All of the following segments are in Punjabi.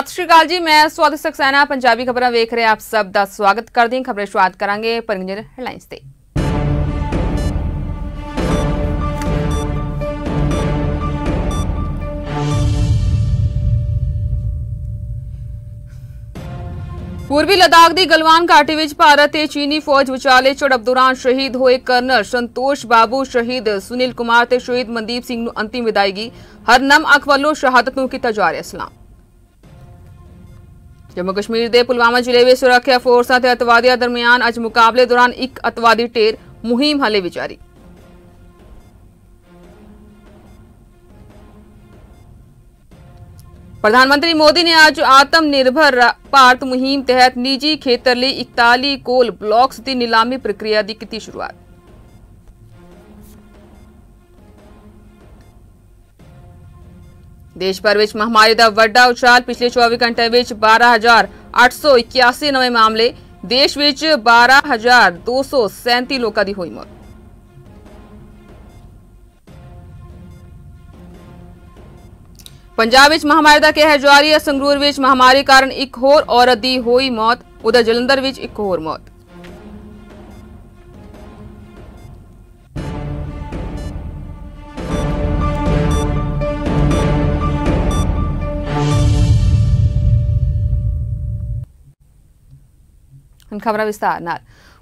ਸਤਿ ਸ਼੍ਰੀ ਅਕਾਲ ਜੀ, ਮੈਂ ਸਵਾਗਤ ਸਕਸੈਨਾ, ਪੰਜਾਬੀ ਖਬਰਾਂ ਵੇਖ ਰਹੇ ਆਪ ਸਭ ਦਾ ਸਵਾਗਤ ਕਰਦੇ ਹਾਂ। ਖਬਰਾਂ ਸ਼ੁਰੂਆਤ ਕਰਾਂਗੇ ਪਰੰਜਰ ਹੈਡਲਾਈਨਸ ਤੇ। ਪੂਰਬੀ ਲਦਾਖ ਦੀ ਗਲਵਾਨ ਘਾਟੀ ਵਿੱਚ ਭਾਰਤ ਤੇ ਚੀਨੀ ਫੌਜ ਵਿਚਾਲੇ ਝੜਪ ਦੌਰਾਨ ਸ਼ਹੀਦ ਹੋਏ ਕਰਨਲ ਸੰਤੋਸ਼ ਬਾਬੂ, ਸ਼ਹੀਦ ਸੁਨੀਲ ਕੁਮਾਰ ਤੇ ਸ਼ਹੀਦ ਮਨਦੀਪ ਸਿੰਘ ਨੂੰ ਅੰਤਿਮ ਵਿਦਾਇਗੀ। ਹਰਨਮ ਅਖ ਵੱਲੋਂ ਸ਼ਹਾਦਤ ਨੂੰ ਕੀਤਾ ਜਾ ਰਿਹਾ ਸਲਾਮ। ਜੰਮੂ ਕਸ਼ਮੀਰ ਦੇ ਪੁਲਵਾਮਾ ਜ਼ਿਲ੍ਹੇ ਵਿੱਚ ਸੁਰੱਖਿਆ ਫੋਰਸਾਂ ਤੇ ਅਤਵਾਦੀਆਂ ਦਰਮਿਆਨ ਅੱਜ ਮੁਕਾਬਲੇ ਦੌਰਾਨ ਇੱਕ ਅਤਵਾਦੀ ਢੇਰ ਮੁਹਿੰਮ ਹਲੇ ਵੀ ਪ੍ਰਧਾਨ ਮੰਤਰੀ ਮੋਦੀ ਨੇ ਅੱਜ ਆਤਮ ਨਿਰਭਰ ਭਾਰਤ ਮੁਹਿੰਮ ਤਹਿਤ ਨਿੱਜੀ ਖੇਤਰ ਲਈ 41 ਕੋਲ ਬਲਾਕਸ ਦੀ ਨਿਲਾਮੀ ਪ੍ਰਕਿਰਿਆ ਦੀ ਕੀਤੀ ਸ਼ੁਰੂਆਤ। ਦੇਸ਼ ਭਰ ਵਿੱਚ ਮਹਾਮਾਰੀ ਦਾ ਵੱਡਾ ਉਛਾਲ ਪਿਛਲੇ 24 ਘੰਟੇ ਵਿੱਚ 12881 ਨਵੇਂ ਮਾਮਲੇ ਦੇਸ਼ ਵਿੱਚ 12237 ਲੋਕਾਂ ਦੀ ਹੋਈ ਮੌਤ ਪੰਜਾਬ ਵਿੱਚ ਮਹਾਮਾਰੀ ਦਾ ਕਹਿਰ ਜਾਰੀ ਹੈ ਸੰਗਰੂਰ ਵਿੱਚ ਮਹਾਮਾਰੀ ਕਾਰਨ ਇੱਕ ਹੋਰ ਔਰਤ ਦੀ ਹੋਈ ਮੌਤ ਉਧਰ ਜਲੰਧਰ ਵਿੱਚ ਇੱਕ ਹੋਰ ਮੌਤ ਹੁਣ ਖਬਰਾਂ ਵਿਸਤਾਰ ਨਾਲ।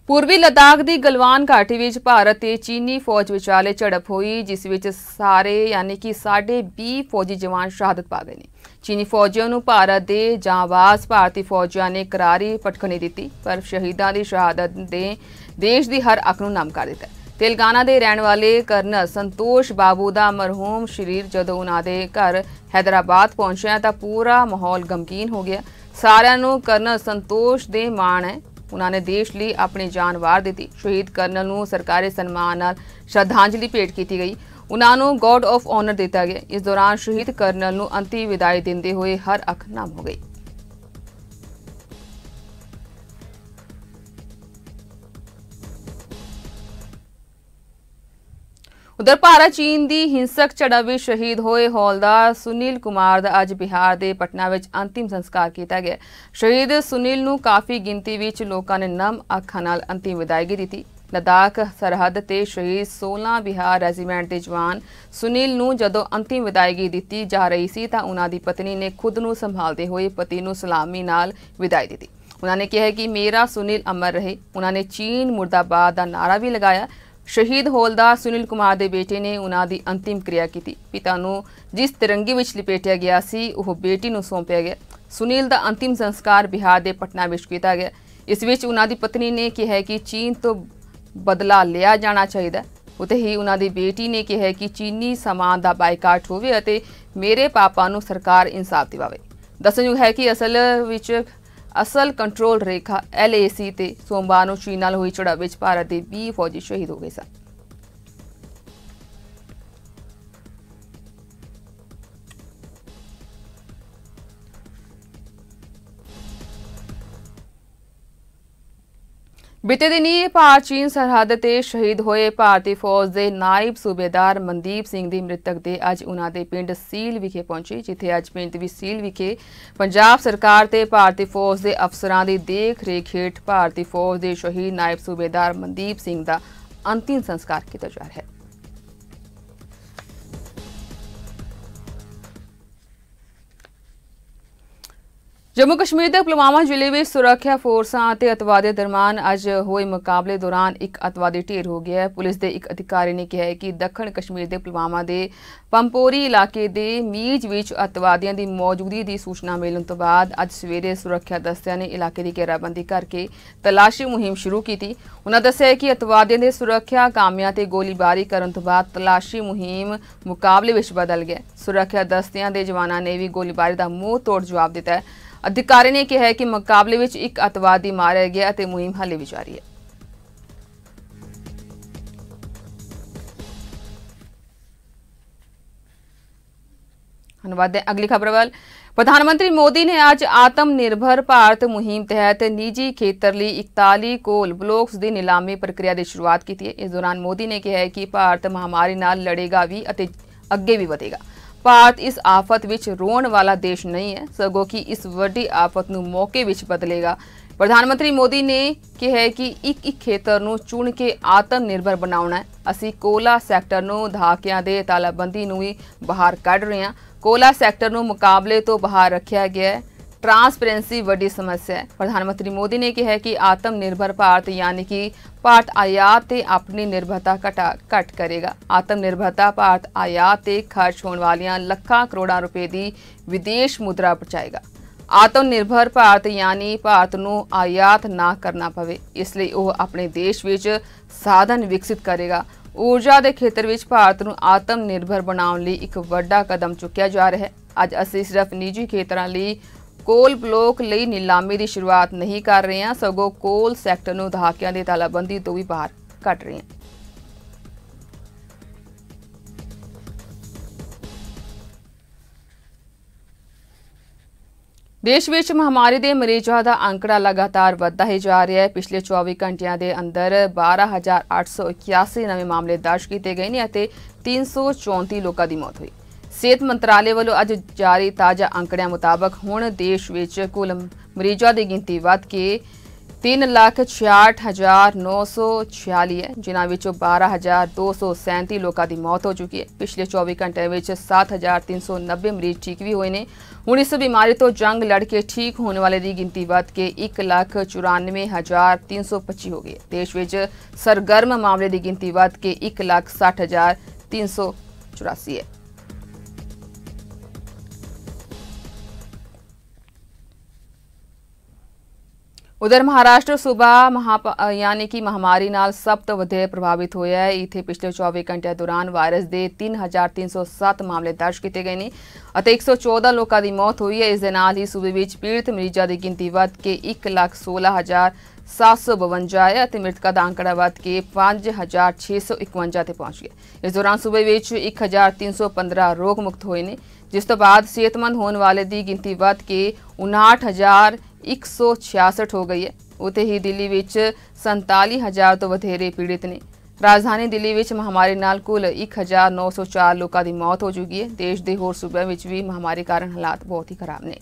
ਪੂਰਬੀ ਲਦਾਖ ਦੀ ਗਲਵਾਨ ਘਾਟੀ ਵਿੱਚ ਭਾਰਤ ਤੇ ਚੀਨੀ ਫੌਜ ਵਿਚਾਲੇ ਝੜਪ ਹੋਈ, ਜਿਸ ਵਿੱਚ ਸਾਰੇ ਯਾਨੀ ਕਿ ਸਾਢੇ 20 ਫੌਜੀ ਜਵਾਨ ਸ਼ਹਾਦਤ ਪਾ ਗਏ ਨੇ। ਚੀਨੀ ਫੌਜੀਆਂ ਨੂੰ ਭਾਰਤ ਦੇ ਜਾਂਬਾਜ਼ ਭਾਰਤੀ ਫੌਜੀਆਂ ਨੇ ਕਰਾਰੀ ਪਟਖਣੀ ਦਿੱਤੀ, ਪਰ ਸ਼ਹੀਦਾਂ ਦੀ ਸ਼ਹਾਦਤ ਨੇ ਦੇਸ਼ ਦੀ ਹਰ ਅੱਖ ਨੂੰ ਨਮ ਕਰ ਦਿੱਤਾ ਤੇਲੰਗਾਨਾ ਦੇ ਰਹਿਣ ਵਾਲੇ ਕਰਨਲ ਸੰਤੋਸ਼ ਬਾਬੂ ਦਾ ਮਰਹੂਮ ਸ਼ਰੀਰ ਜਦੋਂ ਉਹਨਾਂ ਦੇ ਘਰ ਹੈਦਰਾਬਾਦ ਪਹੁੰਚਿਆ ਤਾਂ ਪੂਰਾ ਮਾਹੌਲ ਗਮਗੀਨ ਹੋ ਗਿਆ। ਸਾਰਿਆਂ ਨੂੰ ਕਰਨਲ ਸੰਤੋਸ਼ ਦੇ ਮਾਣ ਹੈ। ਉਹਨਾਂ ਨੇ ਦੇਸ਼ ਲਈ ਆਪਣੀ ਜਾਨ ਵਾਰ ਦਿੱਤੀ। ਸ਼ਹੀਦ ਕਰਨਲ ਨੂੰ ਸਰਕਾਰੀ ਸਨਮਾਨ ਨਾਲ ਸ਼ਰਧਾਂਜਲੀ ਭੇਟ ਕੀਤੀ ਗਈ। ਉਹਨਾਂ ਨੂੰ ਗਾਰਡ ਆਫ ਆਨਰ ਦਿੱਤਾ ਗਿਆ। ਇਸ ਦੌਰਾਨ ਸ਼ਹੀਦ ਕਰਨਲ ਨੂੰ ਅੰਤਿਮ ਵਿਦਾਈ ਦਿੰਦੇ ਹੋਏ ਹਰ ਅੱਖ ਨਮ ਹੋ ਗਈ। ਉਧਰ ਭਾਰਤ, ਚੀਨ ਦੀ ਹਿੰਸਕ ਝੜਪ ਵਿੱਚ ਸ਼ਹੀਦ ਹੋਏ ਹੌਲਦਾਰ ਸੁਨੀਲ ਕੁਮਾਰ ਦਾ ਅੱਜ ਬਿਹਾਰ ਦੇ ਪਟਨਾ ਵਿੱਚ ਅੰਤਿਮ ਸੰਸਕਾਰ ਕੀਤਾ ਗਿਆ। ਸ਼ਹੀਦ ਸੁਨੀਲ ਨੂੰ ਕਾਫੀ ਗਿਣਤੀ ਵਿੱਚ ਲੋਕਾਂ ਨੇ ਨਮ ਅੱਖਾਂ ਨਾਲ ਅੰਤਿਮ ਵਿਦਾਇਗੀ ਦਿੱਤੀ। ਲਦਾਖ, ਸਰਹੱਦ ਤੇ ਸ਼ਹੀਦ 16 ਬਿਹਾਰ ਰੈਜੀਮੈਂਟ ਦੇ ਜਵਾਨ ਸੁਨੀਲ ਨੂੰ ਜਦੋਂ ਅੰਤਿਮ ਵਿਦਾਇਗੀ ਦਿੱਤੀ ਜਾ ਰਹੀ ਸੀ ਤਾਂ ਉਹਨਾਂ ਦੀ ਪਤਨੀ ਨੇ ਖੁਦ ਨੂੰ ਸੰਭਾਲਦੇ ਹੋਏ ਪਤੀ ਨੂੰ ਸਲਾਮੀ ਨਾਲ ਵਿਦਾਈ ਦਿੱਤੀ। ਉਹਨਾਂ ਨੇ ਕਿਹਾ ਕਿ ਮੇਰਾ ਸੁਨੀਲ ਅਮਰ ਰਹੇ। ਉਹਨਾਂ ਨੇ ਚੀਨ ਮੁਰਦਾਬਾਦ ਦਾ ਨਾਰਾ ਵੀ ਲਗਾਇਆ। ਸ਼ਹੀਦ ਹੋਲਦਾਰ ਸੁਨੀਲ ਕੁਮਾਰ ਦੇ ਬੇਟੇ ਨੇ ਉਹਨਾਂ ਦੀ ਅੰਤਿਮ ਕਿਰਿਆ ਕੀਤੀ। ਪਿਤਾ ਨੂੰ ਜਿਸ ਤਿਰੰਗੇ ਵਿੱਚ ਲਪੇਟਿਆ ਗਿਆ ਸੀ, ਉਹ ਬੇਟੀ ਨੂੰ ਸੌਂਪਿਆ ਗਿਆ। ਸੁਨੀਲ ਦਾ ਅੰਤਿਮ ਸੰਸਕਾਰ ਬਿਹਾਰ ਦੇ ਪਟਨਾ ਵਿੱਚ ਕੀਤਾ ਗਿਆ। ਇਸ ਵਿੱਚ ਉਹਨਾਂ ਦੀ ਪਤਨੀ ਨੇ ਕਿਹਾ ਕਿ ਚੀਨ ਤੋਂ ਬਦਲਾ ਲਿਆ ਜਾਣਾ ਚਾਹੀਦਾ ਹੈ। ਉਤੇ ਹੀ ਉਹਨਾਂ ਦੀ ਬੇਟੀ ਨੇ ਕਿਹਾ ਕਿ ਚੀਨੀ ਸਮਾਨ ਦਾ ਬਾਈਕਾਟ ਹੋਵੇ ਅਤੇ ਮੇਰੇ ਪਾਪਾ ਨੂੰ ਸਰਕਾਰ ਇਨਸਾਫ ਦਿਵਾਵੇ। ਦੱਸਣਯੋਗ ਹੈ ਕਿ ਅਸਲ ਵਿੱਚ ਅਸਲ ਕੰਟਰੋਲ ਰੇਖਾ LAC ਤੇ ਸੋਮਵਾਰ ਨੂੰ ਚੀਨ ਨਾਲ ਹੋਈ ਝੜਪ ਵਿੱਚ ਭਾਰਤ ਦੇ 20 ਫੌਜੀ ਸ਼ਹੀਦ ਹੋ ਗਏ ਸਨ। ਬੀਤੇ ਦਿਨੀ ਭਾਰਤ, ਚੀਨ ਸਰਹੱਦ ਤੇ ਸ਼ਹੀਦ ਹੋਏ ਭਾਰਤੀ ਫੌਜ ਦੇ ਨਾਇਬ ਸੂਬੇਦਾਰ ਮਨਦੀਪ ਸਿੰਘ ਦੀ ਮ੍ਰਿਤਕ ਦੇ ਅੱਜ ਉਹਨਾਂ ਦੇ ਪਿੰਡ ਸੀਲ ਵਿਖੇ ਪਹੁੰਚੀ, ਜਿੱਥੇ ਅੱਜ ਪਿੰਡ ਵੀ ਸੀਲ ਵਿਖੇ ਪੰਜਾਬ ਸਰਕਾਰ ਤੇ ਭਾਰਤੀ ਫੌਜ ਦੇ ਅਫਸਰਾਂ ਦੀ ਦੇਖ ਰੇਖ ਹੇਠ ਭਾਰਤੀ ਫੌਜ ਦੇ ਸ਼ਹੀਦ ਨਾਇਬ ਸੂਬੇਦਾਰ ਮਨਦੀਪ ਸਿੰਘ ਦਾ ਅੰਤਿਮ ਸੰਸਕਾਰ ਕੀਤਾ ਜਾ ਰਿਹਾ ਹੈ। ਜੰਮੂ ਕਸ਼ਮੀਰ ਦੇ ਪੁਲਵਾਮਾ ਜ਼ਿਲ੍ਹੇ ਵਿੱਚ ਸੁਰੱਖਿਆ ਫੋਰਸਾਂ ਅਤੇ ਅਤਵਾਦੀਆਂ ਦਰਮਿਆਨ ਅੱਜ ਹੋਏ ਮੁਕਾਬਲੇ ਦੌਰਾਨ ਇੱਕ ਅਤਵਾਦੀ ਢੇਰ ਹੋ ਗਿਆ ਹੈ। ਪੁਲਿਸ ਦੇ ਇੱਕ ਅਧਿਕਾਰੀ ਨੇ ਕਿਹਾ ਹੈ ਕਿ ਦੱਖਣ ਕਸ਼ਮੀਰ ਦੇ ਪੁਲਵਾਮਾ ਦੇ ਪੰਪੋਰੀ ਇਲਾਕੇ ਦੇ ਮੀਜ ਵਿੱਚ ਅਤਵਾਦੀਆਂ ਦੀ ਮੌਜੂਦਗੀ ਦੀ ਸੂਚਨਾ ਮਿਲਣ ਤੋਂ ਬਾਅਦ ਅੱਜ ਸਵੇਰੇ ਸੁਰੱਖਿਆ ਦਸਤਿਆਂ ਨੇ ਇਲਾਕੇ ਦੀ ਘੇਰਾਬੰਦੀ ਕਰਕੇ ਤਲਾਸ਼ੀ ਮੁਹਿੰਮ ਸ਼ੁਰੂ ਕੀਤੀ। ਉਹਨਾਂ ਦੱਸਿਆ ਕਿ ਅਤਵਾਦੀਆਂ ਦੇ ਸੁਰੱਖਿਆ ਕਾਮਿਆਂ ਤੇ ਗੋਲੀਬਾਰੀ ਕਰਨ ਤੋਂ ਬਾਅਦ ਤਲਾਸ਼ੀ ਮੁਹਿੰਮ ਮੁਕਾਬਲੇ ਵਿੱਚ ਬਦਲ ਗਿਆ ਸੁਰੱਖਿਆ ਦਸਤਿਆਂ ਦੇ ਜਵਾਨਾਂ ਨੇ ਵੀ ਗੋਲੀਬਾਰੀ ਦਾ ਮੂੰਹ ਤੋੜ ਜਵਾਬ ਦਿੱਤਾ ਹੈ। ਅਧਿਕਾਰੀ ਨੇ ਕਿਹਾ ਕਿ ਮੁਕਾਬਲੇ ਵਿੱਚ ਇੱਕ ਅਤਵਾਦੀ ਮਾਰਿਆ ਗਿਆ ਅਤੇ ਮੁਹਿੰਮ ਹਾਲੇ ਵੀ ਜਾਰੀ ਹੈ। ਧੰਨਵਾਦ ਹੈ ਅਗਲੀ ਖਬਰ ਵੱਲ। ਪ੍ਰਧਾਨ ਮੰਤਰੀ ਮੋਦੀ ਨੇ ਅੱਜ ਆਤਮ ਨਿਰਭਰ ਭਾਰਤ ਮੁਹਿੰਮ ਤਹਿਤ ਨਿੱਜੀ ਖੇਤਰ ਲਈ 41 ਕੋਲ ਬਲੋਕਸ ਦੀ ਨਿਲਾਮੀ ਪ੍ਰਕਿਰਿਆ ਦੀ ਸ਼ੁਰੂਆਤ ਕੀਤੀ ਹੈ। ਇਸ ਦੌਰਾਨ ਮੋਦੀ ਨੇ ਕਿਹਾ ਕਿ ਭਾਰਤ ਮਹਾਮਾਰੀ ਨਾਲ ਲੜੇਗਾ ਵੀ ਅਤੇ ਅੱਗੇ ਵੀ ਵਧੇਗਾ। ਭਾਰਤ ਇਸ ਆਫਤ ਵਿੱਚ ਰੋਣ ਵਾਲਾ ਦੇਸ਼ ਨਹੀਂ ਹੈ, ਸਗੋਂ ਕਿ ਇਸ ਵੱਡੀ ਆਫਤ ਨੂੰ ਮੌਕੇ ਵਿੱਚ ਬਦਲੇਗਾ। ਪ੍ਰਧਾਨ ਮੰਤਰੀ ਮੋਦੀ ਨੇ ਕਿਹਾ ਕਿ ਇੱਕ ਇੱਕ ਖੇਤਰ ਨੂੰ ਚੁਣ ਕੇ ਆਤਮ ਨਿਰਭਰ ਬਣਾਉਣਾ ਹੈ। ਅਸੀਂ ਕੋਲਾ ਸੈਕਟਰ ਨੂੰ ਦਹਾਕਿਆਂ ਦੇ ਤਾਲਾਬੰਦੀ ਨੂੰ ਹੀ ਬਾਹਰ ਕੱਢ ਰਹੇ ਹਾਂ। ਕੋਲਾ ਸੈਕਟਰ ਨੂੰ ਮੁਕਾਬਲੇ ਤੋਂ ਬਾਹਰ ਰੱਖਿਆ ਗਿਆ ਹੈ। ਟਰਾਂਸਪੇਰੈਂਸੀ ਵੱਡੀ ਸਮੱਸਿਆ ਹੈ ਪ੍ਰਧਾਨ ਮੰਤਰੀ ਮੋਦੀ ਨੇ ਕਿਹਾ ਕਿ ਆਤਮ ਨਿਰਭਰ ਭਾਰਤ ਯਾਨੀ ਕਿ ਭਾਰਤ ਆਯਾਤ ਤੇ ਆਪਣੀ ਨਿਰਭਰਤਾ ਘਟਾ ਘਟ ਕਰੇਗਾ ਆਤਮ ਨਿਰਭਰਤਾ ਭਾਰਤ ਆਯਾਤ ਤੇ ਖਰਚ ਹੋਣ ਵਾਲੀਆਂ ਲੱਖਾਂ ਕਰੋੜਾਂ ਰੁਪਏ ਦੀ ਵਿਦੇਸ਼ ਮੁਦਰਾ ਬਚਾਏਗਾ ਆਤਮ ਨਿਰਭਰ ਭਾਰਤ ਯਾਨੀ ਭਾਰਤ ਨੂੰ ਆਯਾਤ ਨਾ ਕਰਨਾ ਪਵੇ ਇਸ ਲਈ ਉਹ ਆਪਣੇ ਦੇਸ਼ ਵਿੱਚ ਸਾਧਨ ਵਿਕਸਿਤ ਕਰੇਗਾ ਊਰਜਾ ਦੇ ਖੇਤਰ ਵਿੱਚ ਭਾਰਤ ਨੂੰ ਆਤਮ ਨਿਰਭਰ ਬਣਾਉਣ ਲਈ ਇੱਕ ਵੱਡਾ ਕਦਮ ਚੁੱਕਿਆ ਜਾ ਰਿਹਾ ਹੈ ਅੱਜ ਅਸੀਂ ਸਿਰਫ ਨਿੱਜੀ ਖੇਤਰਾਂ ਲਈ ਕੋਲ ਬਲੋਕ ਲਈ ਨਿਲਾਮੀ ਦੀ ਸ਼ੁਰੂਆਤ ਨਹੀਂ ਕਰ ਰਹੇ ਹਾਂ। ਸਗੋਂ ਕੋਲ ਸੈਕਟਰ ਨੂੰ ਦਹਾਕਿਆਂ ਦੀ ਤਾਲਾਬੰਦੀ ਤੋਂ ਵੀ ਬਾਹਰ ਕੱਢ ਰਹੇ ਹਾਂ। ਦੇਸ਼ ਵਿੱਚ ਮਹਾਮਾਰੀ ਦੇ ਮਰੀਜ਼ਾਂ ਦਾ ਅੰਕੜਾ ਲਗਾਤਾਰ ਵੱਧਦਾ ਹੀ ਜਾ ਰਿਹਾ ਹੈ। ਪਿਛਲੇ 24 ਘੰਟਿਆਂ ਦੇ ਅੰਦਰ 12881 ਨਵੇਂ ਮਾਮਲੇ ਦਰਜ ਕੀਤੇ ਗਏ ਨੇ ਅਤੇ 334 ਲੋਕਾਂ ਦੀ ਮੌਤ ਹੋਈ। ਸਿਹਤ ਮੰਤਰਾਲੇ ਵੱਲੋਂ ਅੱਜ ਜਾਰੀ ਤਾਜ਼ਾ ਅੰਕੜਿਆਂ ਮੁਤਾਬਕ ਹੁਣ ਦੇਸ਼ ਵਿੱਚ ਕੁੱਲ ਮਰੀਜ਼ਾਂ ਦੀ ਗਿਣਤੀ ਵੱਧ ਕੇ 366946 ਹੈ ਜਿਨ੍ਹਾਂ ਵਿੱਚੋਂ 12237 ਲੋਕਾਂ ਦੀ ਮੌਤ ਹੋ ਚੁੱਕੀ ਹੈ ਪਿਛਲੇ 24 ਘੰਟਿਆਂ ਵਿੱਚ 7390 ਮਰੀਜ਼ ਠੀਕ ਵੀ ਹੋਏ ਨੇ ਹੁਣ ਇਸ ਬਿਮਾਰੀ ਤੋਂ ਜੰਗ ਲੜ ਕੇ ਠੀਕ ਹੋਣ ਵਾਲੇ ਦੀ ਗਿਣਤੀ ਵੱਧ ਕੇ 194325 ਹੋ ਗਈ ਹੈ ਦੇਸ਼ ਵਿੱਚ ਸਰਗਰਮ ਮਾਮਲੇ ਦੀ ਗਿਣਤੀ ਵੱਧ ਕੇ 160384 ਹੈ ਉਧਰ ਮਹਾਰਾਸ਼ਟਰ ਸੂਬਾ ਮਹਾ ਯਾਨੀ ਕਿ ਮਹਾਮਾਰੀ ਨਾਲ ਸਭ ਤੋਂ ਵਧੇਰੇ ਪ੍ਰਭਾਵਿਤ ਹੋਇਆ ਹੈ। ਇਥੇ ਪਿਛਲੇ 24 ਘੰਟਿਆਂ ਦੌਰਾਨ ਵਾਇਰਸ ਦੇ 3307 ਮਾਮਲੇ ਦਰਜ ਕੀਤੇ ਗਏ ਨੇ ਅਤੇ 114 ਲੋਕਾਂ ਦੀ ਮੌਤ ਹੋਈ ਹੈ। ਇਸ ਦੇ ਨਾਲ ਹੀ ਸੂਬੇ ਵਿੱਚ ਪੀੜਤ ਮਰੀਜ਼ਾਂ ਦੀ ਗਿਣਤੀ ਵੱਧ ਕੇ 116752 ਹੈ ਅਤੇ ਮ੍ਰਿਤਕਾਂ ਦਾ ਅੰਕੜਾ ਵੱਧ ਕੇ 5651 ਤੇ ਪਹੁੰਚ ਗਿਆ ਇਸ ਦੌਰਾਨ ਸੂਬੇ ਵਿੱਚ 1315 ਰੋਗ ਮੁਕਤ ਹੋਏ ਨੇ, ਜਿਸ ਤੋਂ ਬਾਅਦ ਸਿਹਤਮੰਦ ਹੋਣ ਵਾਲੇ ਦੀ ਗਿਣਤੀ ਵੱਧ ਕੇ 59000 166 ਹੋ ਗਈ ਹੈ। ਉਤੇ ਹੀ ਦਿੱਲੀ ਵਿੱਚ 47000 ਤੋਂ ਵਧੇਰੇ ਪੀੜਿਤ ਨੇ। ਰਾਜਧਾਨੀ ਦਿੱਲੀ ਵਿੱਚ ਮਹਾਮਾਰੀ ਨਾਲ ਕੁੱਲ 1904 ਲੋਕਾਂ ਦੀ ਮੌਤ ਹੋ ਚੁੱਕੀ ਹੈ। ਦੇਸ਼ ਦੇ ਹੋਰ ਸੂਬਿਆਂ ਵਿੱਚ ਵੀ ਮਹਾਮਾਰੀ ਕਾਰਨ ਹਾਲਾਤ ਬਹੁਤ ਹੀ ਖਰਾਬ ਨੇ।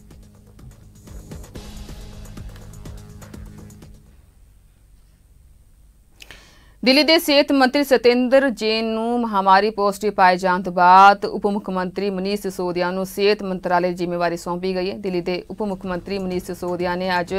ਦਿੱਲੀ ਦੇ ਸਿਹਤ ਮੰਤਰੀ ਸਤਿੰਦਰ ਜੈਨ ਨੂੰ ਮਹਾਮਾਰੀ ਪੋਜ਼ਿਟਿਵ ਪਾਏ ਜਾਣ ਤੋਂ ਬਾਅਦ ਉਪ ਮੁੱਖ ਮੰਤਰੀ ਮਨੀਸ਼ ਸਿਸੋਦੀਆ ਨੂੰ ਸਿਹਤ ਮੰਤਰਾਲੇ ਦੀ ਜ਼ਿੰਮੇਵਾਰੀ ਸੌਂਪੀ ਗਈ ਹੈ। ਦਿੱਲੀ ਦੇ ਉਪ ਮੁੱਖ ਮੰਤਰੀ ਮਨੀਸ਼ ਸਿਸੋਦੀਆ ਨੇ ਅੱਜ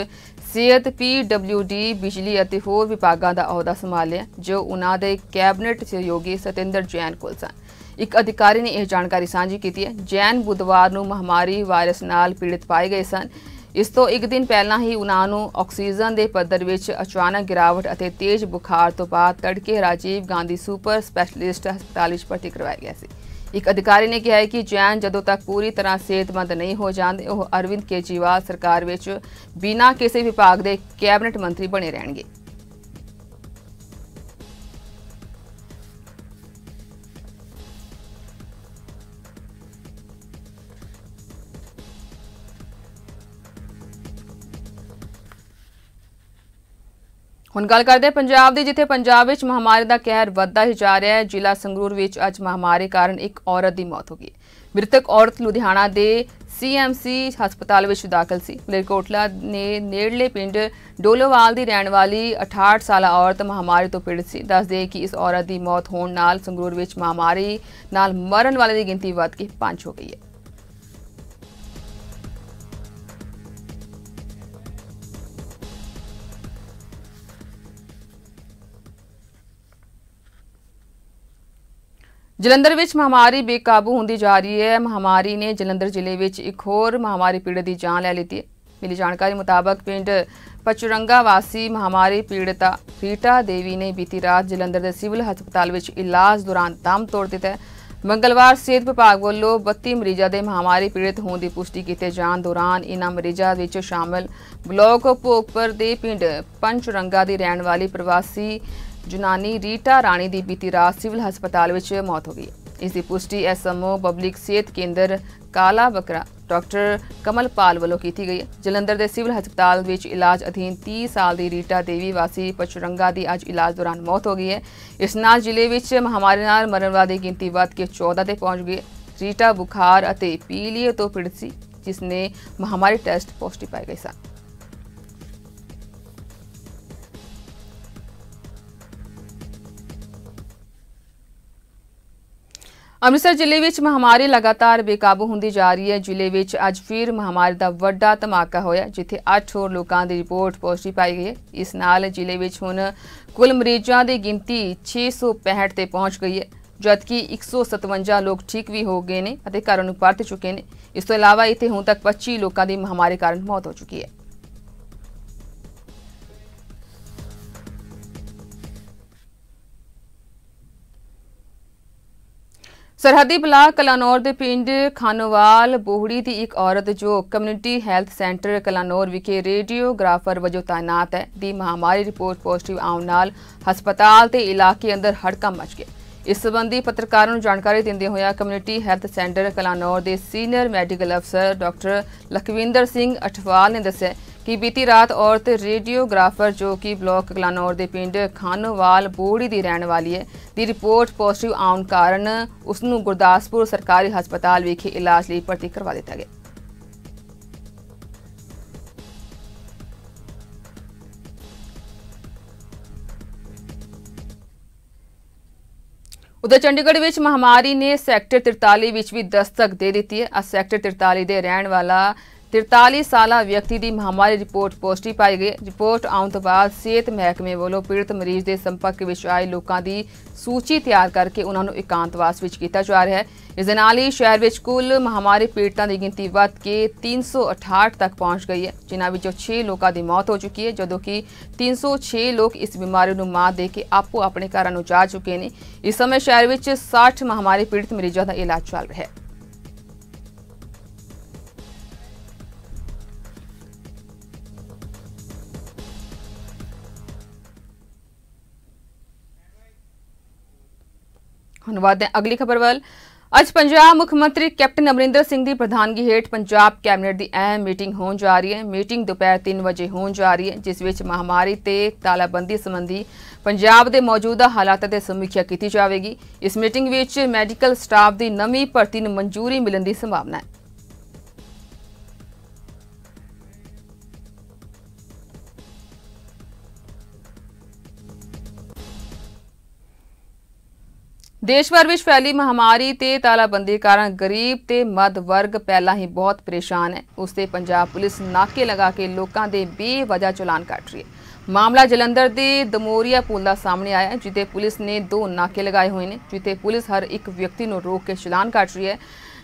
ਸਿਹਤ ਪੀਡਬਲਯੂਡੀ ਬਿਜਲੀ ਅਤੇ ਹੋਰ ਵਿਭਾਗਾਂ ਦਾ ਅਹੁਦਾ ਸੰਭਾਲਿਆ, ਜੋ ਉਹਨਾਂ ਦੇ ਕੈਬਨਿਟ ਸਹਿਯੋਗੀ ਸਤਿੰਦਰ ਜੈਨ ਕੋਲ ਸਨ। ਇੱਕ ਅਧਿਕਾਰੀ ਨੇ ਇਹ ਜਾਣਕਾਰੀ ਸਾਂਝੀ ਕੀਤੀ ਹੈ। ਜੈਨ ਬੁੱਧਵਾਰ ਨੂੰ ਮਹਾਮਾਰੀ ਵਾਇਰਸ ਨਾਲ ਪੀੜਿਤ ਪਾਏ ਗਏ ਸਨ। ਇਸ ਤੋਂ ਇੱਕ ਦਿਨ ਪਹਿਲਾਂ ਹੀ ਉਹਨਾਂ ਨੂੰ ਆਕਸੀਜਨ ਦੇ ਪੱਧਰ ਵਿੱਚ ਅਚਾਨਕ ਗਿਰਾਵਟ ਅਤੇ ਤੇਜ਼ ਬੁਖਾਰ ਤੋਂ ਬਾਅਦ ਤੜਕੇ ਰਾਜੀਵ ਗਾਂਧੀ ਸੁਪਰ ਸਪੈਸ਼ਲਿਸਟ ਹਸਪਤਾਲ ਵਿੱਚ ਭਰਤੀ ਕਰਵਾਇਆ ਗਿਆ ਸੀ। ਇੱਕ ਅਧਿਕਾਰੀ ਨੇ ਕਿਹਾ ਹੈ ਕਿ ਜੈਨ ਜਦੋਂ ਤੱਕ ਪੂਰੀ ਤਰ੍ਹਾਂ ਸਿਹਤਮੰਦ ਨਹੀਂ ਹੋ ਜਾਂਦੇ ਉਹ ਅਰਵਿੰਦ ਕੇਜੀਵਾਲ ਸਰਕਾਰ ਵਿੱਚ ਬਿਨਾਂ ਕਿਸੇ ਵਿਭਾਗ ਦੇ ਕੈਬਨਿਟ ਮੰਤਰੀ ਬਣੇ ਰਹਿਣਗੇ। ਹੁਣ ਗੱਲ ਕਰਦੇ ਪੰਜਾਬ ਦੀ, ਜਿੱਥੇ ਪੰਜਾਬ ਵਿੱਚ ਮਹਾਮਾਰੀ ਦਾ ਕਹਿਰ ਵੱਧਦਾ ਹੀ ਜਾ ਰਿਹਾ ਹੈ। ਜ਼ਿਲ੍ਹਾ ਸੰਗਰੂਰ ਵਿੱਚ ਅੱਜ ਮਹਾਮਾਰੀ ਕਾਰਨ ਇੱਕ ਔਰਤ ਦੀ ਮੌਤ ਹੋ ਗਈ। ਮ੍ਰਿਤਕ ਔਰਤ ਲੁਧਿਆਣਾ ਦੇ ਸੀਐਮਸੀ ਹਸਪਤਾਲ ਵਿੱਚ ਦਾਖਲ ਸੀ। ਮਲੇਰਕੋਟਲਾ ਨੇ ਨੇੜਲੇ ਪਿੰਡ ਡੋਲੋਵਾਲ ਦੀ ਰਹਿਣ ਵਾਲੀ 68 ਸਾਲਾ ਔਰਤ ਮਹਾਮਾਰੀ ਤੋਂ ਪੀੜਤ ਸੀ। ਦੱਸਦੇ ਕਿ ਇਸ ਔਰਤ ਦੀ ਮੌਤ ਹੋਣ ਨਾਲ ਸੰਗਰੂਰ ਵਿੱਚ ਮਹਾਮਾਰੀ ਨਾਲ ਮਰਨ ਵਾਲੇ ਦੀ ਗਿਣਤੀ ਵੱਧ ਕੇ 5 ਹੋ ਗਈ ਹੈ। ਜਲੰਧਰ ਵਿੱਚ ਮਹਾਮਾਰੀ ਬੇਕਾਬੂ ਹੁੰਦੀ ਜਾ ਰਹੀ ਹੈ। ਮਹਾਮਾਰੀ ਨੇ ਜਲੰਧਰ ਜ਼ਿਲ੍ਹੇ ਵਿੱਚ ਇੱਕ ਹੋਰ ਮਹਾਮਾਰੀ ਪੀੜਤ ਦੀ ਜਾਨ ਲੈ ਲਈ ਹੈ। ਮਿਲੀ ਜਾਣਕਾਰੀ ਮੁਤਾਬਕ ਪਿੰਡ ਪਚੁਰੰਗਾ ਵਾਸੀ ਮਹਾਮਾਰੀ ਪੀੜਤਾ ਰੀਟਾ ਦੇਵੀ ਨੇ ਬੀਤੀ ਰਾਤ ਜਲੰਧਰ ਦੇ ਸਿਵਲ ਹਸਪਤਾਲ ਵਿੱਚ ਇਲਾਜ ਦੌਰਾਨ ਦਮ ਤੋੜ ਦਿੱਤਾ ਮੰਗਲਵਾਰ ਸਿਹਤ ਵਿਭਾਗ ਵੱਲੋਂ 32 ਮਰੀਜ਼ਾਂ ਦੇ ਮਹਾਮਾਰੀ ਪੀੜਤ ਹੋਣ ਦੀ ਪੁਸ਼ਟੀ ਕੀਤੇ ਜਾਣ ਦੌਰਾਨ ਇਨ੍ਹਾਂ ਮਰੀਜ਼ਾਂ ਵਿੱਚ ਸ਼ਾਮਲ ਬਲਾਕ ਭੋਗਪੁਰ ਦੇ ਪਿੰਡ ਪੰਚਰੰਗਾ ਦੀ ਰਹਿਣ ਵਾਲੀ ਪ੍ਰਵਾਸੀ ਜੁਨਾਨੀ ਰੀਟਾ ਰਾਣੀ ਦੀ ਬੀਤੀ ਰਾਤ ਸਿਵਲ ਹਸਪਤਾਲ ਵਿੱਚ ਮੌਤ ਹੋ ਗਈ। ਇਸ ਦੀ ਪੁਸ਼ਟੀ ਐਸਐਮਓ ਪਬਲਿਕ ਸਿਹਤ ਕੇਂਦਰ ਕਾਲਾ ਬਕਰਾ ਡਾਕਟਰ ਕਮਲਪਾਲ ਵੱਲੋਂ ਕੀਤੀ ਗਈ। ਜਲੰਧਰ ਦੇ ਸਿਵਲ ਹਸਪਤਾਲ ਵਿੱਚ ਇਲਾਜ ਅਧੀਨ 30 ਸਾਲ ਦੀ ਰੀਟਾ ਦੇਵੀ ਵਾਸੀ ਪਚੁਰੰਗਾ ਦੀ ਅੱਜ ਇਲਾਜ ਦੌਰਾਨ ਮੌਤ ਹੋ ਗਈ ਹੈ। ਇਸ ਨਾਲ ਜ਼ਿਲ੍ਹੇ ਵਿੱਚ ਮਹਾਮਾਰੀ ਨਾਲ ਮਰਨ ਵਾਲੇ ਦੀ ਗਿਣਤੀ ਵੱਧ ਕੇ 14 ਤੇ ਪਹੁੰਚ ਗਈ। ਰੀਟਾ ਬੁਖਾਰ ਅਤੇ ਪੀਲੀਏ ਤੋਂ ਪੀੜਤ ਸੀ, ਜਿਸ ਨੇ ਮਹਾਮਾਰੀ ਟੈਸਟ ਪੋਜ਼ਿਟਿਵ ਪਾਏ ਗਏ ਸਨ। ਅੰਮ੍ਰਿਤਸਰ ਜ਼ਿਲ੍ਹੇ ਵਿੱਚ ਮਹਾਮਾਰੀ ਲਗਾਤਾਰ ਬੇਕਾਬੂ ਹੁੰਦੀ ਜਾ ਰਹੀ ਹੈ। ਜ਼ਿਲ੍ਹੇ ਵਿੱਚ ਅੱਜ ਫਿਰ ਮਹਾਮਾਰੀ ਦਾ ਵੱਡਾ ਧਮਾਕਾ ਹੋਇਆ, ਜਿੱਥੇ 8 ਹੋਰ ਲੋਕਾਂ ਦੀ ਰਿਪੋਰਟ ਪੋਜ਼ਿਟਿਵ ਪਾਈ ਗਈ ਹੈ। ਇਸ ਨਾਲ ਜ਼ਿਲ੍ਹੇ ਵਿੱਚ ਹੁਣ ਕੁੱਲ ਮਰੀਜ਼ਾਂ ਦੀ ਗਿਣਤੀ 665 ਤੇ ਪਹੁੰਚ ਗਈ ਹੈ, ਜਦਕਿ 157 ਲੋਕ ਠੀਕ ਵੀ ਹੋ ਗਏ ਨੇ ਅਤੇ ਘਰਾਂ ਨੂੰ ਪਰਤ ਚੁੱਕੇ ਨੇ। ਇਸ ਤੋਂ ਇਲਾਵਾ ਇੱਥੇ ਹੁਣ ਤੱਕ 25 ਲੋਕਾਂ ਦੀ ਮਹਾਮਾਰੀ ਕਾਰਨ ਮੌਤ ਹੋ ਚੁੱਕੀ ਹੈ। ਸਰਹੱਦੀ ਬਲਾਕ ਕਲਾਨੌਰ ਦੇ ਪਿੰਡ ਖਾਨੋਵਾਲ ਬੋਹੜੀ ਦੀ ਇੱਕ ਔਰਤ ਜੋ ਕਮਿਊਨਿਟੀ ਹੈਲਥ ਸੈਂਟਰ ਕਲਾਨੌਰ ਵਿਖੇ ਰੇਡੀਓਗ੍ਰਾਫਰ ਵਜੋਂ ਤਾਇਨਾਤ ਹੈ, ਦੀ ਮਹਾਮਾਰੀ ਰਿਪੋਰਟ ਪੋਜ਼ਿਟਿਵ ਆਉਣ ਨਾਲ ਹਸਪਤਾਲ ਤੇ ਇਲਾਕੇ ਅੰਦਰ ਹੜਕੰਪ ਮਚ ਗਿਆ। ਇਸ ਸੰਬੰਧੀ ਪੱਤਰਕਾਰਾਂ ਨੂੰ ਜਾਣਕਾਰੀ ਦਿੰਦੇ ਹੋਇਆ ਕਮਿਊਨਿਟੀ ਹੈਲਥ ਸੈਂਟਰ ਕਲਾਨੌਰ ਦੇ ਸੀਨੀਅਰ ਮੈਡੀਕਲ ਅਫਸਰ ਡਾਕਟਰ ਲਖਵਿੰਦਰ ਸਿੰਘ ਅਠਵਾਲ ਨੇ ਦੱਸਿਆ ਕਿ ਬੀਤੀ ਰਾਤ ਔਰਤ ਰੇਡੀਓਗ੍ਰਾਫਰ ਜੋ ਕਿ ਬਲਾਕ ਕਲਾਨੌਰ ਦੇ ਪਿੰਡ ਖਾਨੋਵਾਲ ਬੋੜੀ ਦੀ ਰਹਿਣ ਵਾਲੀ ਹੈ, ਦੀ ਰਿਪੋਰਟ ਪੋਜ਼ਿਟਿਵ ਆਉਣ ਕਾਰਨ ਉਸ ਨੂੰ ਗੁਰਦਾਸਪੁਰ ਸਰਕਾਰੀ ਹਸਪਤਾਲ ਵਿਖੇ ਇਲਾਜ ਲਈ ਭਰਤੀ ਕਰਵਾ ਦਿੱਤਾ ਗਿਆ। ਉਧਰ ਚੰਡੀਗੜ੍ਹ ਵਿੱਚ ਮਹਾਮਾਰੀ ਨੇ ਸੈਕਟਰ 43 ਵਿੱਚ ਵੀ ਦਸਤਕ ਦੇ ਦਿੱਤੀ ਹੈ। ਆ ਸੈਕਟਰ 43 ਦੇ ਰਹਿਣ ਵਾਲਾ 43 ਸਾਲਾ ਵਿਅਕਤੀ ਦੀ ਮਹਾਮਾਰੀ ਰਿਪੋਰਟ ਪੋਜ਼ਿਟਿਵ ਪਾਈ ਗਈ। ਰਿਪੋਰਟ ਆਉਣ ਤੋਂ ਬਾਅਦ ਸਿਹਤ ਮਹਿਕਮੇ ਵੱਲੋਂ ਪੀੜਤ ਮਰੀਜ਼ ਦੇ ਸੰਪਰਕ ਵਿੱਚ ਆਏ ਲੋਕਾਂ ਦੀ ਸੂਚੀ ਤਿਆਰ ਕਰਕੇ ਉਹਨਾਂ ਨੂੰ ਇਕਾਂਤਵਾਸ ਵਿੱਚ ਕੀਤਾ ਜਾ ਰਿਹਾ ਹੈ। ਇਸ ਦੇ ਨਾਲ ਹੀ ਸ਼ਹਿਰ ਵਿੱਚ ਕੁੱਲ ਮਹਾਮਾਰੀ ਪੀੜਤਾਂ ਦੀ ਗਿਣਤੀ ਵੱਧ ਕੇ 368 ਤੱਕ ਪਹੁੰਚ ਗਈ ਹੈ, ਜਿਨ੍ਹਾਂ ਵਿੱਚੋਂ 6 ਲੋਕਾਂ ਦੀ ਮੌਤ ਹੋ ਚੁੱਕੀ ਹੈ, ਜਦੋਂ ਕਿ 306 ਲੋਕ ਇਸ ਬਿਮਾਰੀ ਨੂੰ ਮਾਤ ਦੇ ਕੇ ਆਪੋ ਆਪਣੇ ਘਰਾਂ ਨੂੰ ਜਾ ਚੁੱਕੇ ਨੇ। ਇਸ ਸਮੇਂ ਸ਼ਹਿਰ ਵਿੱਚ 60 ਮਹਾਮਾਰੀ ਪੀੜਤ ਮਰੀਜ਼ਾਂ ਦਾ ਇਲਾਜ ਚੱਲ ਰਿਹਾ ਹੈ। ਹੁਣ ਵਧਦੇ ਹਾਂ। ਅਗਲੀ ਖਬਰ ਵੱਲ, ਅੱਜ ਪੰਜਾਬ ਮੁੱਖ ਮੰਤਰੀ ਕੈਪਟਨ ਅਮਰਿੰਦਰ ਸਿੰਘ ਦੀ ਪ੍ਰਧਾਨਗੀ ਹੇਠ ਪੰਜਾਬ ਕੈਬਨਿਟ ਦੀ ਅਹਿਮ ਮੀਟਿੰਗ ਹੋਣ ਜਾ ਰਹੀ ਹੈ। ਮੀਟਿੰਗ ਦੁਪਹਿਰ 3 ਵਜੇ ਹੋਣ ਜਾ ਰਹੀ ਹੈ, ਜਿਸ ਵਿੱਚ ਮਹਾਮਾਰੀ ਤੇ ਤਾਲਾਬੰਦੀ ਸੰਬੰਧੀ ਪੰਜਾਬ ਦੇ ਮੌਜੂਦਾ ਹਾਲਾਤਾਂ ਤੇ ਸਮੀਖਿਆ ਕੀਤੀ ਜਾਵੇਗੀ। ਇਸ ਮੀਟਿੰਗ ਵਿੱਚ ਮੈਡੀਕਲ ਸਟਾਫ ਦੀ ਨਵੀਂ ਭਰਤੀ ਨੂੰ ਮਨਜ਼ੂਰੀ ਮਿਲਣ ਦੀ ਸੰਭਾਵਨਾ ਹੈ। ਦੇਸ਼ ਭਰ ਵਿੱਚ ਫੈਲੀ ਮਹਾਮਾਰੀ ਤੇ ਤਾਲਾਬੰਦੀ ਕਾਰਨ ਗਰੀਬ ਤੇ ਮੱਧ ਵਰਗ ਪਹਿਲਾਂ ਹੀ ਬਹੁਤ ਪਰੇਸ਼ਾਨ ਹੈ। ਉਸ ਤੇ ਪੰਜਾਬ ਪੁਲਿਸ ਨਾਕੇ ਲਗਾ ਕੇ ਲੋਕਾਂ ਦੇ ਬੇਵਜ੍ਹਾ ਚਲਾਨ ਕੱਟ ਰਹੀ ਹੈ। ਮਾਮਲਾ ਜਲੰਧਰ ਦੇ ਦਮੋਰੀਆ ਪੁਲ ਦਾ ਸਾਹਮਣੇ ਆਇਆ ਹੈ, ਜਿੱਥੇ ਪੁਲਿਸ ਨੇ ਦੋ ਨਾਕੇ ਲਗਾਏ ਹੋਏ ਨੇ ਜਿੱਥੇ ਪੁਲਿਸ ਹਰ ਇੱਕ ਵਿਅਕਤੀ ਨੂੰ ਰੋਕ ਕੇ ਚਲਾਨ ਕੱਟ ਰਹੀ ਹੈ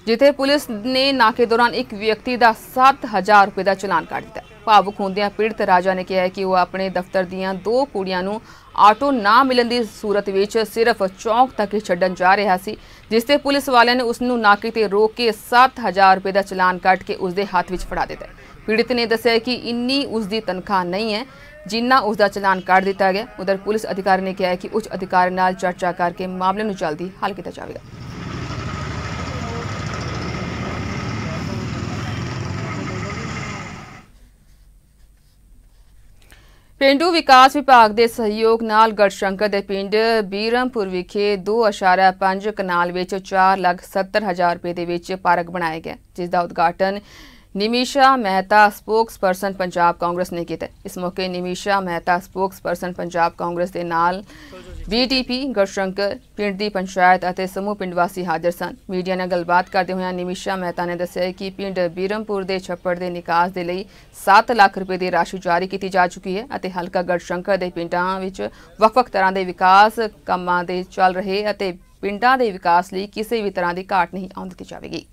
ਜਿੱਥੇ ਪੁਲਿਸ ਨੇ ਨਾਕੇ ਦੌਰਾਨ ਇੱਕ ਵਿਅਕਤੀ ਦਾ 7000 ਰੁਪਏ ਦਾ ਚਲਾਨ ਕੱਟ ਦਿੱਤਾ। ਭਾਵੁਕ ਹੁੰਦਿਆਂ ਪੀੜਤ ਰਾਜਾ ਨੇ ਕਿਹਾ ਕਿ ਉਹ ਆਪਣੇ ਦਫ਼ਤਰ ਦੀਆਂ ਦੋ ਕੁੜੀਆਂ ਨੂੰ ਆਟੋ ਨਾ ਮਿਲਣ ਦੀ ਸੂਰਤ ਵਿੱਚ ਸਿਰਫ ਚੌਂਕ ਤੱਕ ਹੀ ਛੱਡਣ ਜਾ ਰਿਹਾ ਸੀ, ਜਿਸ ਤੇ ਪੁਲਿਸ ਵਾਲਿਆਂ ਨੇ ਉਸ ਨੂੰ ਨਾਕੇ ਤੇ ਰੋਕ ਕੇ 7000 ਰੁਪਏ ਦਾ ਚਲਾਨ ਕੱਟ ਕੇ ਉਸ ਦੇ ਹੱਥ ਵਿੱਚ ਫੜਾ ਦਿੱਤਾ। ਪੀੜਤ ਨੇ ਦੱਸਿਆ ਕਿ ਇੰਨੀ ਉਸ ਦੀ ਤਨਖਾਹ ਨਹੀਂ ਹੈ, ਜਿੰਨਾ ਉਸ ਦਾ ਚਲਾਨ ਕੱਟ ਦਿੱਤਾ ਗਿਆ। ਉਧਰ ਪੁਲਿਸ ਅਧਿਕਾਰੀ ਨੇ ਕਿਹਾ ਕਿ ਉੱਚ ਅਧਿਕਾਰੀ ਨਾਲ ਚਰਚਾ ਕਰਕੇ ਮਾਮਲੇ ਨੂੰ ਜਲਦੀ ਹੱਲ ਕੀਤਾ ਜਾਵੇਗਾ। ਪਿੰਡੂ ਵਿਕਾਸ ਵਿਭਾਗ ਦੇ ਸਹਿਯੋਗ ਨਾਲ ਗੜਸ਼ੰਕਰ ਦੇ ਪਿੰਡ ਬੀਰਮਪੁਰ ਵਿਖੇ 2.5 ਕਨਾਲ ਵਿੱਚ 4 ਲੱਖ 70 ਹਜ਼ਾਰ ਰੁਪਏ ਦੇ ਵਿੱਚ ਪਾਰਕ ਬਣਾਇਆ ਗਿਆ, ਜਿਸ ਦਾ ਉਦਘਾਟਨ ਨਿਮਿਸ਼ਾ ਮਹਿਤਾ ਸਪੋਕਸਪਰਸਨ ਪੰਜਾਬ ਕਾਂਗਰਸ ਨੇ ਕੀਤਾ ਇਸ ਮੌਕੇ ਨਿਮੀਸ਼ਾ ਮਹਿਤਾ ਸਪੋਕਸਪਰਸਨ ਪੰਜਾਬ ਕਾਂਗਰਸ ਦੇ ਨਾਲ ਬੀਟੀਪੀ ਗੜਸ਼ੰਕਰ ਪਿੰਡ ਦੀ ਪੰਚਾਇਤ ਅਤੇ ਸਮੂਹ ਪਿੰਡ ਵਾਸੀ ਹਾਜ਼ਰ ਸਨ ਮੀਡੀਆ ਨਾਲ ਗੱਲਬਾਤ ਕਰਦੇ ਹੋਏ ਨਿਮੀਸ਼ਾ ਮਹਿਤਾ ਨੇ ਦੱਸਿਆ ਕਿ ਪਿੰਡ ਬੀਰਮਪੁਰ ਦੇ ਛੱਪੜ ਦੇ ਨਿਕਾਸ ਦੇ ਲਈ 7 ਲੱਖ ਰੁਪਏ ਦੀ ਰਾਸ਼ੀ ਜਾਰੀ ਕੀਤੀ ਜਾ ਚੁੱਕੀ ਹੈ ਅਤੇ ਹਲਕਾ ਗੜਸ਼ੰਕਰ ਦੇ ਪਿੰਡਾਂ ਵਿੱਚ ਵੱਖ-ਵੱਖ ਤਰ੍ਹਾਂ ਦੇ ਵਿਕਾਸ ਕੰਮਾਂ ਦੇ ਚੱਲ ਰਹੇ ਅਤੇ ਪਿੰਡਾਂ ਦੇ ਵਿਕਾਸ ਲਈ ਕਿਸੇ ਵੀ ਤਰ੍ਹਾਂ ਦੀ ਘਾਟ ਨਹੀਂ ਆਉਣ ਦਿੱਤੀ ਜਾਵੇਗੀ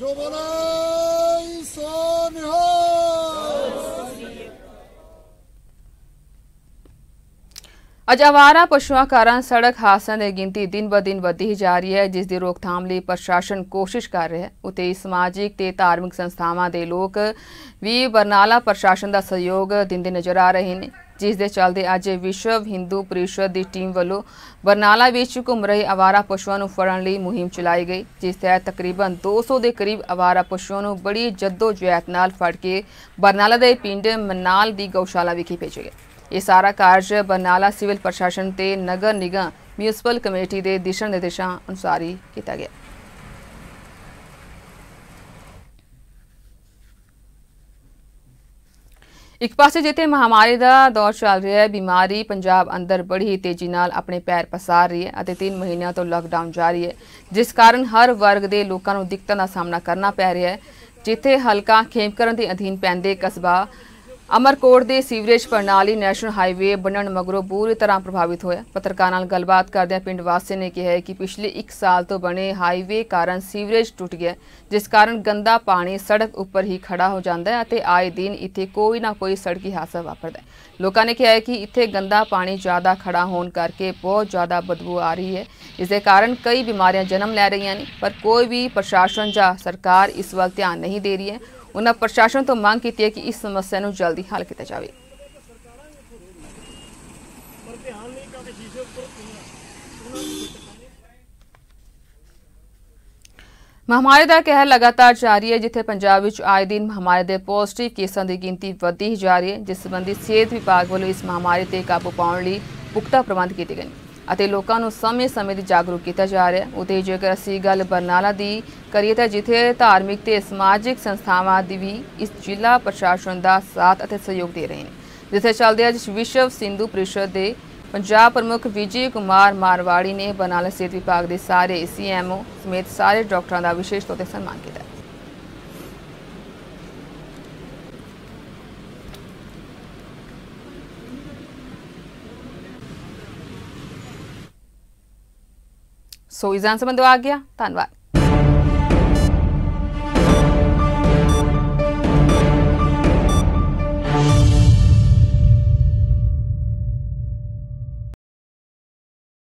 ਜੋ ਬੋਲੇ ਸੋ ਨਿਹਾਲ ਅੱਜ ਆਵਾਰਾ ਪਸ਼ੂਆਂ ਕਾਰਨ ਸੜਕ ਹਾਦਸਿਆਂ ਦੀ ਗਿਣਤੀ ਦਿਨ-ਬ-ਦਿਨ ਵਧਦੀ ਜਾ ਰਹੀ ਹੈ, ਜਿਸ ਦੀ ਰੋਕਥਾਮ ਲਈ ਪ੍ਰਸ਼ਾਸਨ ਕੋਸ਼ਿਸ਼ ਕਰ ਰਿਹਾ ਹੈ। ਉਤੇ ਸਮਾਜਿਕ ਤੇ ਧਾਰਮਿਕ ਸੰਸਥਾਵਾਂ ਦੇ ਲੋਕ ਵੀ ਬਰਨਾਲਾ ਪ੍ਰਸ਼ਾਸਨ ਦਾ ਸਹਿਯੋਗ ਦਿੰਦੇ ਨਜ਼ਰ ਆ ਰਹੇ ਨੇ। ਜਿਸ ਦੇ ਚਲਦੇ ਅੱਜ ਵਿਸ਼ਵ ਹਿੰਦੂ ਪਰਿਸ਼ਦ ਦੀ ਟੀਮ ਵੱਲੋਂ ਬਰਨਾਲਾ ਵਿੱਚ ਘੁੰਮ ਰਹੇ ਆਵਾਰਾ ਪਸ਼ੂਆਂ ਨੂੰ ਫੜਨ ਲਈ ਮੁਹਿੰਮ ਚਲਾਈ ਗਈ, ਜਿਸ ਤਹਿਤ ਤਕਰੀਬਨ 200 ਦੇ ਕਰੀਬ ਆਵਾਰਾ ਪਸ਼ੂਆਂ ਨੂੰ ਬੜੀ ਜੱਦੋ-ਜਹਿਦ ਨਾਲ ਫੜ ਕੇ ਬਰਨਾਲਾ ਦੇ ਪਿੰਡ ਮਨਾਲ ਦੀ ਗਊਸ਼ਾਲਾ ਵਿਖੇ ਭੇਜੇ ਗਏ। ਇਹ ਸਾਰਾ ਕਾਰਜ ਬਰਨਾਲਾ ਸਿਵਲ ਪ੍ਰਸ਼ਾਸਨ ਤੇ ਨਗਰ ਨਿਗਮ ਮਿਊਨਿਸਪਲ ਕਮੇਟੀ ਦੇ ਦਿਸ਼ਾ ਨਿਰਦੇਸ਼ਾਂ ਅਨੁਸਾਰ ਹੀ ਕੀਤਾ ਗਿਆ। ਇੱਕ ਪਾਸੇ ਜਿੱਥੇ ਮਹਾਮਾਰੀ ਦਾ ਦੌਰ ਚੱਲ ਰਿਹਾ ਹੈ, ਬਿਮਾਰੀ ਪੰਜਾਬ ਅੰਦਰ ਬੜੀ ਹੀ ਤੇਜ਼ੀ ਨਾਲ ਆਪਣੇ ਪੈਰ ਪਸਾਰ ਰਹੀ ਹੈ ਅਤੇ 3 ਮਹੀਨਿਆਂ ਤੋਂ ਲਾਕਡਾਊਨ ਜਾਰੀ ਹੈ, ਜਿਸ ਕਾਰਨ ਹਰ ਵਰਗ ਦੇ ਲੋਕਾਂ ਨੂੰ ਦਿੱਕਤਾਂ ਦਾ ਸਾਹਮਣਾ ਕਰਨਾ ਪੈ ਰਿਹਾ ਹੈ, ਜਿੱਥੇ ਹਲਕਾ ਖੇਮਕਰਨ ਦੇ ਅਧੀਨ ਪੈਂਦੇ ਕਸਬਾ ਅਮਰਕੋਟ ਦੇ ਸੀਵਰੇਜ ਪ੍ਰਣਾਲੀ ਨੈਸ਼ਨਲ ਹਾਈਵੇ ਬਣਨ ਮਗਰੋਂ ਪੂਰੀ ਤਰ੍ਹਾਂ ਪ੍ਰਭਾਵਿਤ ਹੋਇਆ। ਪੱਤਰਕਾਰਾਂ ਨਾਲ ਗੱਲਬਾਤ ਕਰਦਿਆਂ ਪਿੰਡ ਵਾਸੀ ਨੇ ਕਿਹਾ ਕਿ ਪਿਛਲੇ 1 ਸਾਲ ਤੋਂ ਬਣੇ ਹਾਈਵੇ ਕਾਰਨ ਸੀਵਰੇਜ ਟੁੱਟ ਗਿਆ, ਜਿਸ ਕਾਰਨ ਗੰਦਾ ਪਾਣੀ ਸੜਕ ਉੱਪਰ ਹੀ ਖੜਾ ਹੋ ਜਾਂਦਾ ਹੈ ਅਤੇ ਆਏ ਦਿਨ ਇੱਥੇ ਕੋਈ ਨਾ ਕੋਈ ਸੜਕੀ ਹਾਦਸਾ ਵਾਪਰਦਾ ਹੈ। ਲੋਕਾਂ ਨੇ ਕਿਹਾ ਹੈ ਕਿ ਇੱਥੇ ਗੰਦਾ ਪਾਣੀ ਜ਼ਿਆਦਾ ਖੜਾ ਹੋਣ ਕਰਕੇ ਬਹੁਤ ਜ਼ਿਆਦਾ ਬਦਬੂ ਆ ਰਹੀ ਹੈ। ਇਸ ਦੇ ਕਾਰਨ ਕਈ ਬਿਮਾਰੀਆਂ ਜਨਮ ਲੈ ਰਹੀਆਂ ਨੇ, ਪਰ ਕੋਈ ਵੀ ਪ੍ਰਸ਼ਾਸਨ ਜਾਂ ਸਰਕਾਰ ਇਸ ਵੱਲ ਧਿਆਨ ਨਹੀਂ ਦੇ ਰਹੀ ਹੈ। ਉਹਨਾਂ ਪ੍ਰਸ਼ਾਸਨ ਤੋਂ ਮੰਗ ਕੀਤੀ ਹੈ ਕਿ ਇਸ ਸਮੱਸਿਆ ਨੂੰ ਜਲਦੀ ਹੱਲ ਕੀਤਾ ਜਾਵੇ। ਮਹਾਮਾਰੀ ਦਾ ਕਹਿਰ ਲਗਾਤਾਰ ਜਾਰੀ ਹੈ, ਜਿੱਥੇ ਪੰਜਾਬ ਵਿੱਚ ਆਏ ਦਿਨ ਮਹਾਮਾਰੀ ਦੇ ਪੋਜ਼ਿਟਿਵ ਕੇਸਾਂ ਦੀ ਗਿਣਤੀ ਵਧਦੀ ਹੀ ਜਾ ਰਹੀ ਹੈ, ਜਿਸ ਸੰਬੰਧੀ ਸਿਹਤ ਵਿਭਾਗ ਵੱਲੋਂ ਇਸ ਮਹਾਮਾਰੀ ਤੇ ਕਾਬੂ ਪਾਉਣ ਲਈ ਪੁਖਤਾ ਪ੍ਰਬੰਧ ਕੀਤੇ ਗਏ ਨੇ। ਅਤੇ ਲੋਕਾਂ ਨੂੰ ਸਮੇਂ-ਸਮੇਂ 'ਤੇ ਜਾਗਰੂਕ ਕੀਤਾ ਜਾ ਰਿਹਾ ਹੈ। ਉਤੇ ਜੇਕਰ ਅਸੀਂ ਗੱਲ ਬਰਨਾਲਾ ਦੀ ਕਰੀਏ ਤਾਂ ਜਿੱਥੇ ਧਾਰਮਿਕ ਤੇ ਸਮਾਜਿਕ ਸੰਸਥਾਵਾਂ ਦੀ ਵੀ ਇਸ ਜ਼ਿਲ੍ਹਾ ਪ੍ਰਸ਼ਾਸਨ ਦਾ ਸਾਥ ਅਤੇ ਸਹਿਯੋਗ ਦੇ ਰਹੇ ਨੇ। ਜਿੱਥੇ ਚੱਲਦੇ ਅੱਜ ਵਿਸ਼ਵ ਸਿੰਧੂ ਪ੍ਰੀਸ਼ਦ ਦੇ ਪੰਜਾਬ ਪ੍ਰਮੁੱਖ ਵਿਜੇ ਕੁਮਾਰ ਮਾਰਵਾੜੀ ਨੇ ਬਰਨਾਲਾ ਸਿਹਤ ਵਿਭਾਗ ਦੇ ਸਾਰੇ ਸੀਐਮਓ ਸਮੇਤ ਸਾਰੇ ਡਾਕਟਰਾਂ ਦਾ ਵਿਸ਼ੇਸ਼ ਤੌਰ ਤੇ ਸਨਮਾਨ ਕੀਤਾ। ਸੋ ਇਜ਼ਾਨ ਸੰਬੰਧੋ ਆ ਗਿਆ। ਧੰਨਵਾਦ।